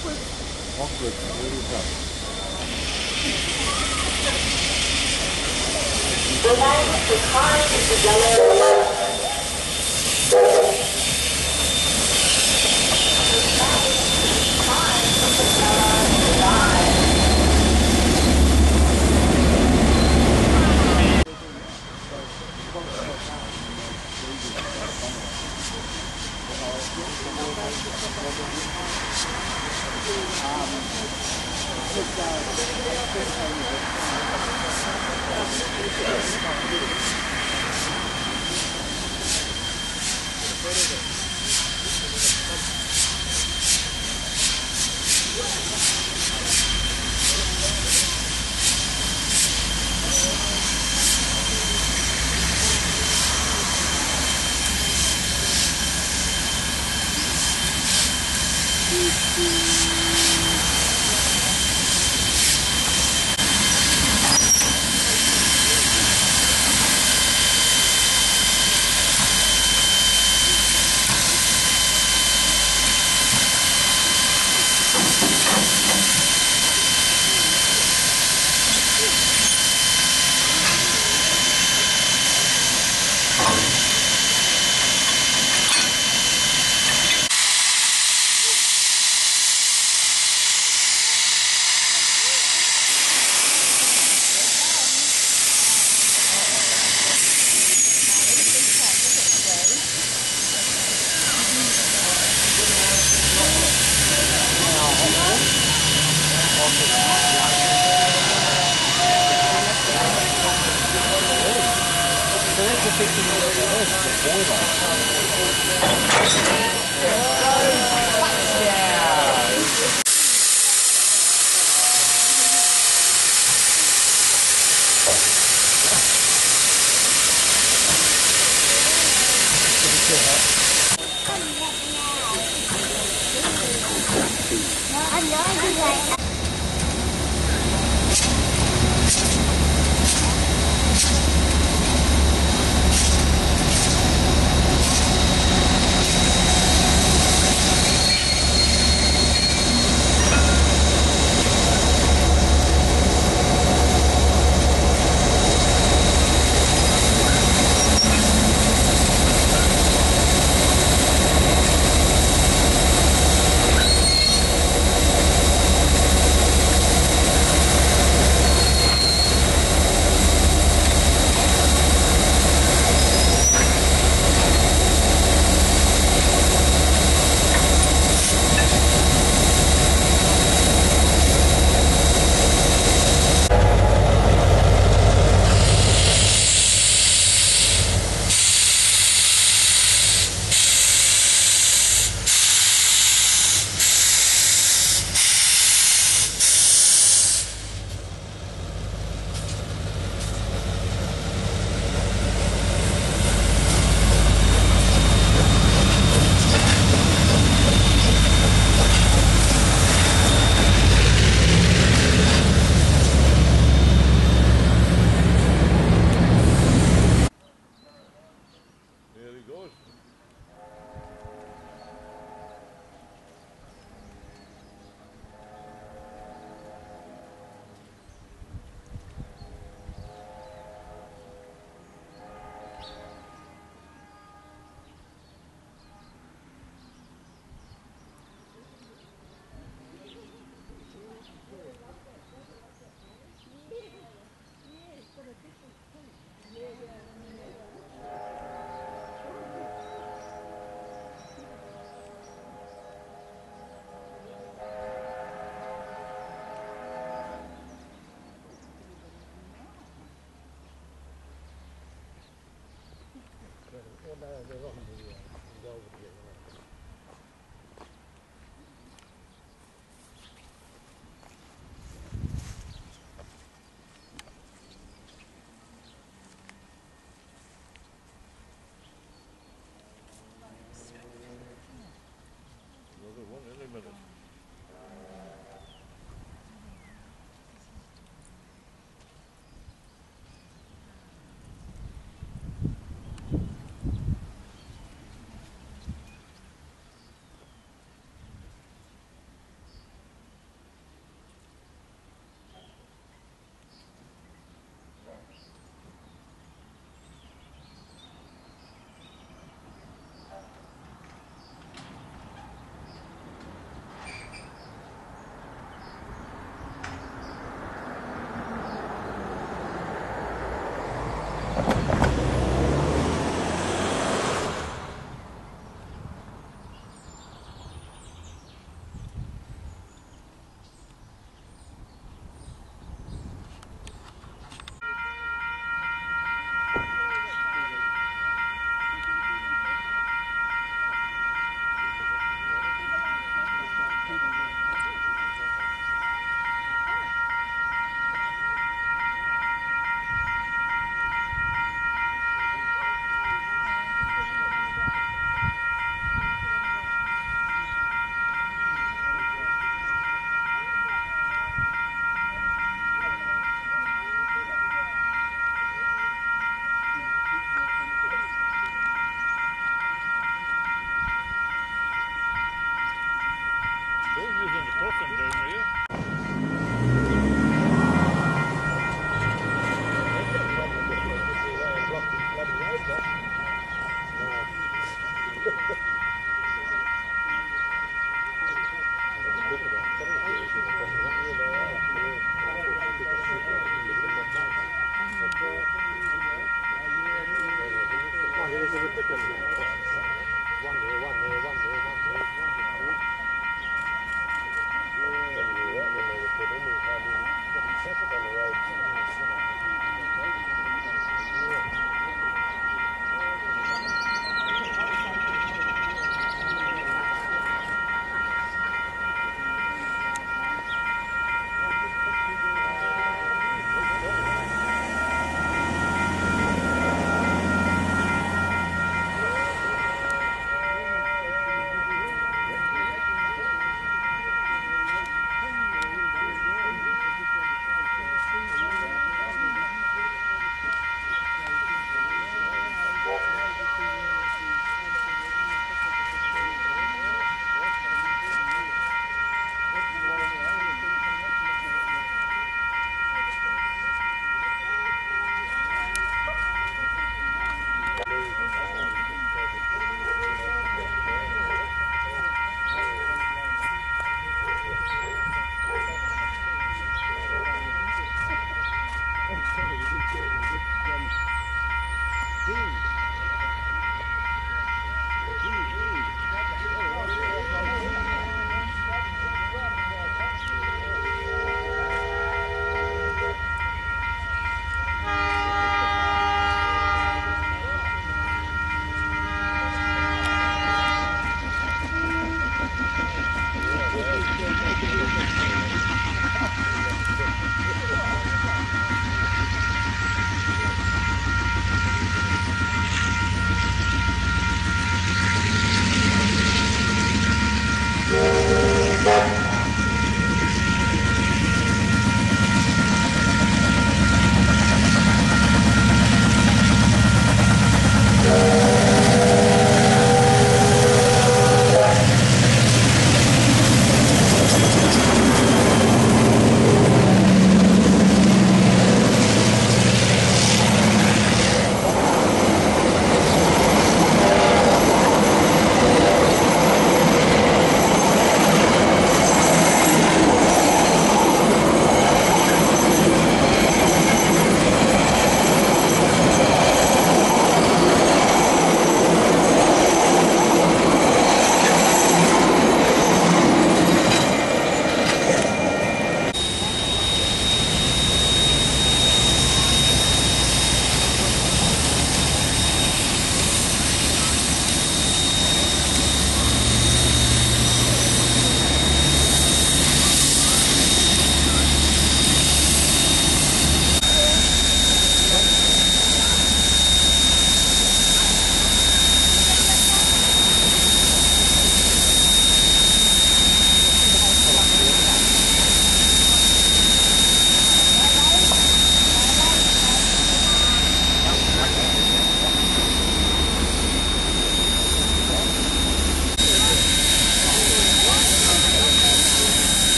Awkward. Awkward. Really tough. The line to car is yellow. ですね。的这个很牛逼，你知道不？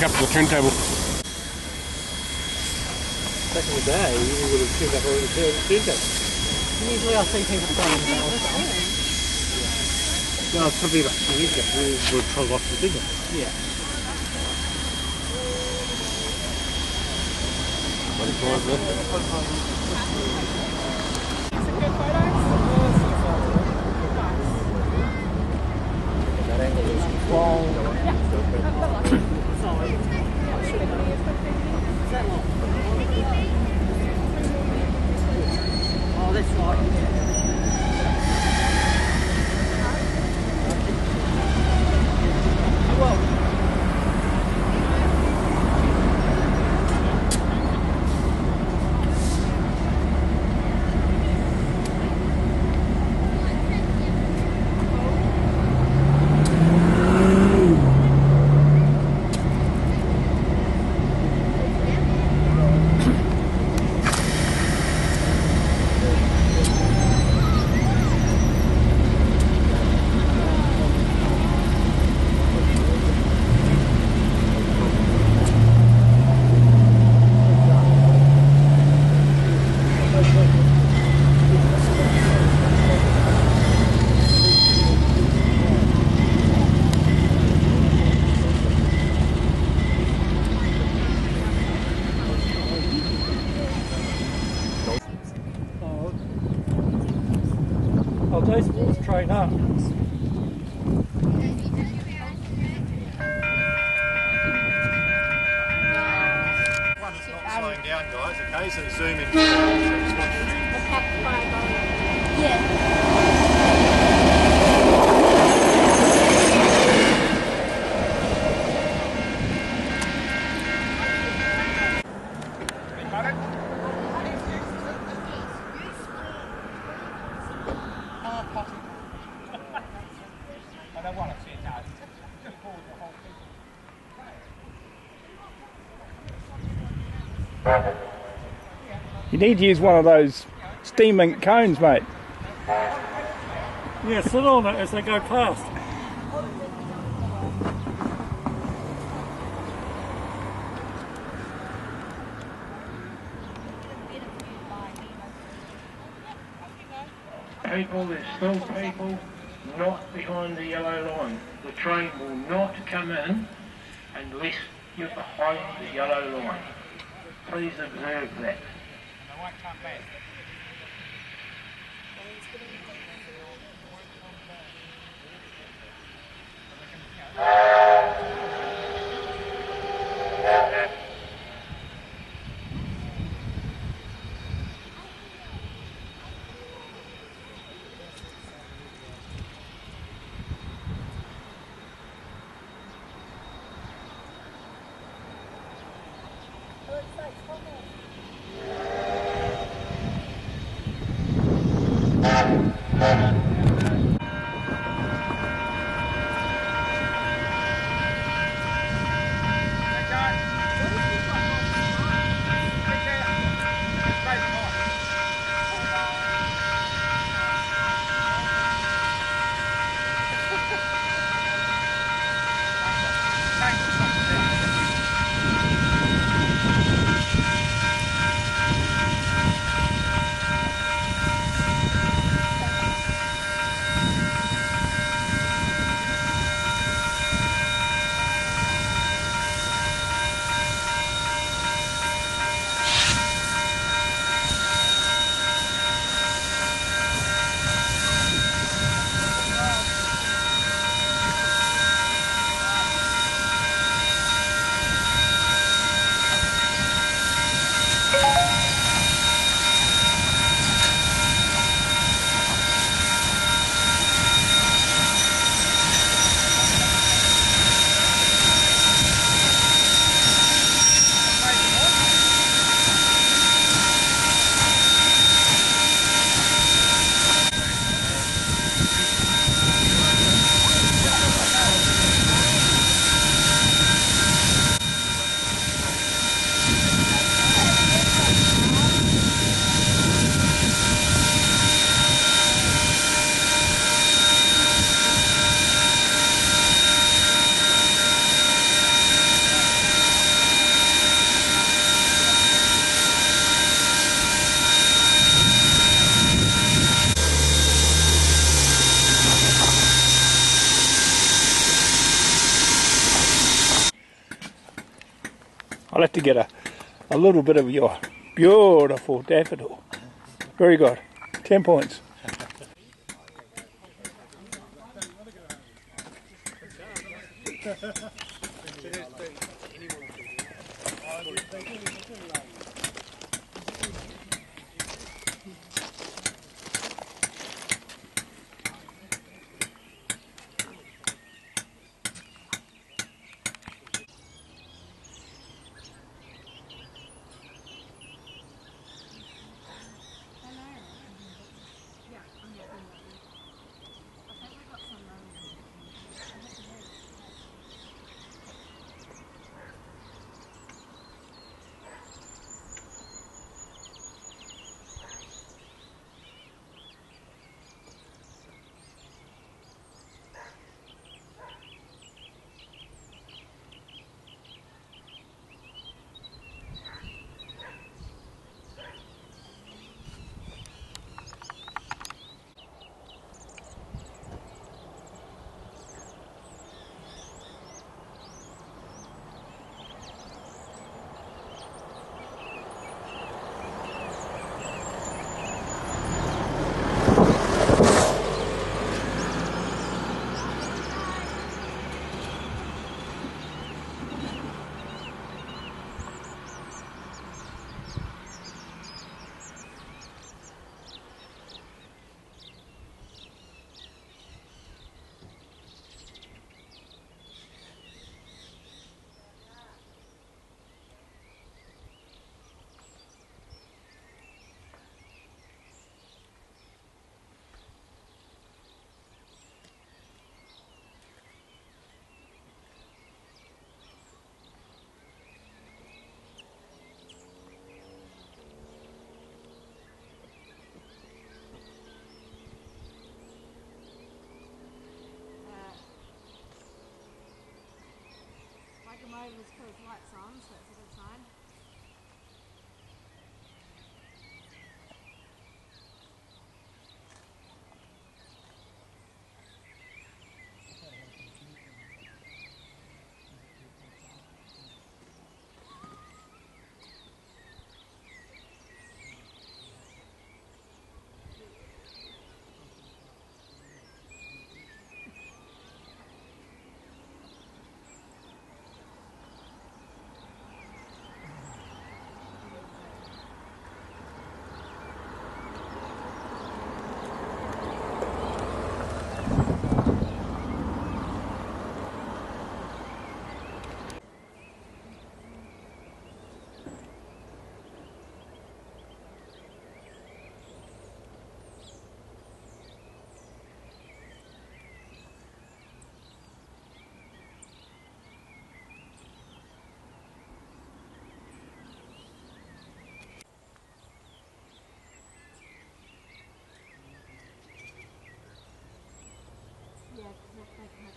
Back up to the turntable. Back in the day, you would have tuned up all the turntable. Usually I see people playing that all the time. Yeah, it's probably about two years ago. We were told off the big one. Yeah. What do you call You need to use one of those steam ink cones, mate. Yeah, sit on it as they go past. People, there's still people not behind the yellow line. The train will not come in unless you're behind the yellow line. Please observe that. To get a, a little bit of your beautiful daffodil. Very good. 10 points.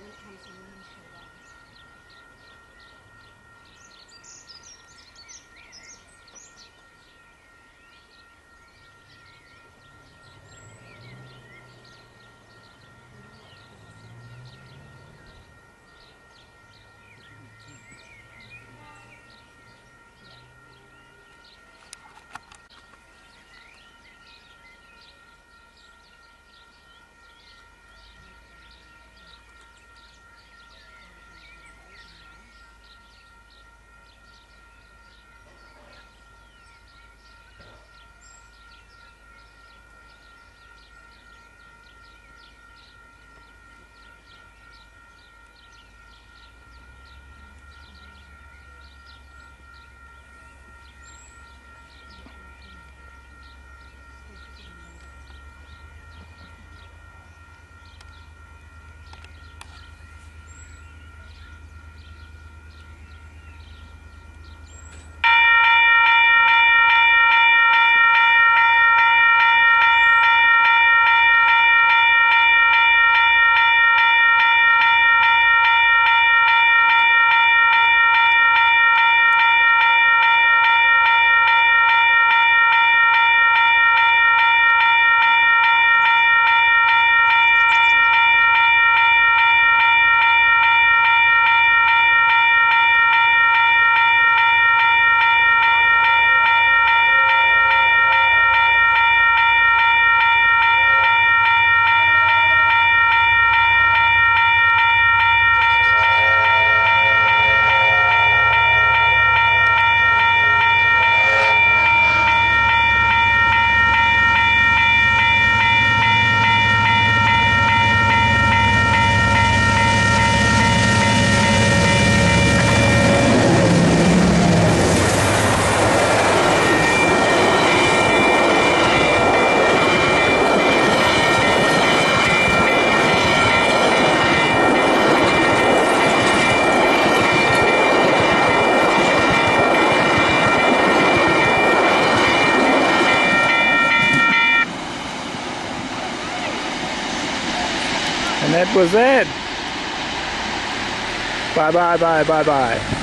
when it comes to women's was that. Bye bye bye bye bye.